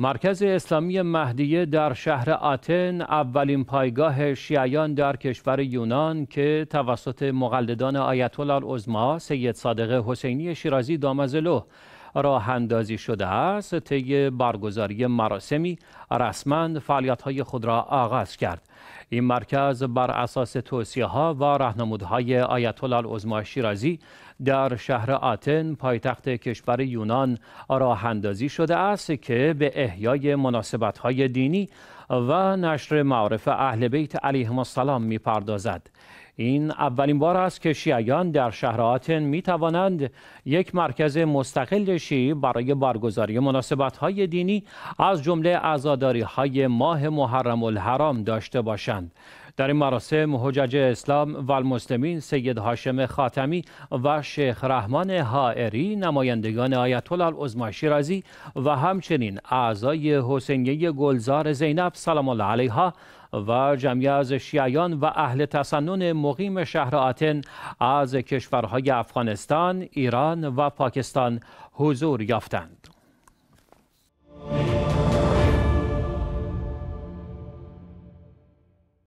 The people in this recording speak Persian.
مرکز اسلامی مهدیه در شهر آتن اولین پایگاه شیعیان در کشور یونان که توسط مقلدان آیت الله العظما سید صادق حسینی شیرازی دامزلو راه اندازی شده است طی برگزاری مراسمی رسما فعالیت های خود را آغاز کرد. این مرکز بر اساس توصیه ها و راهنمودهای آیت الله العظما شیرازی در شهر آتن پایتخت کشور یونان راه اندازی شده است که به احیای مناسبت های دینی و نشر معارف اهل بیت علیهم السلام می پردازد. این اولین بار است که شیعیان در شهر آتن می توانند یک مرکز مستقل شیعی برای برگزاری مناسبت های دینی از جمله عزاداری های ماه محرم الحرام داشته باشند. در این مراسم حجج اسلام و المسلمین سید هاشم خاتمی و شیخ رحمان حائری نمایندگان آیت الله العظما شیرازی و همچنین اعضای حسینیه گلزار زینب سلام الله علیها و جمعی از شیعیان و اهل تسنن مقیم شهر آتن از کشورهای افغانستان، ایران و پاکستان حضور یافتند.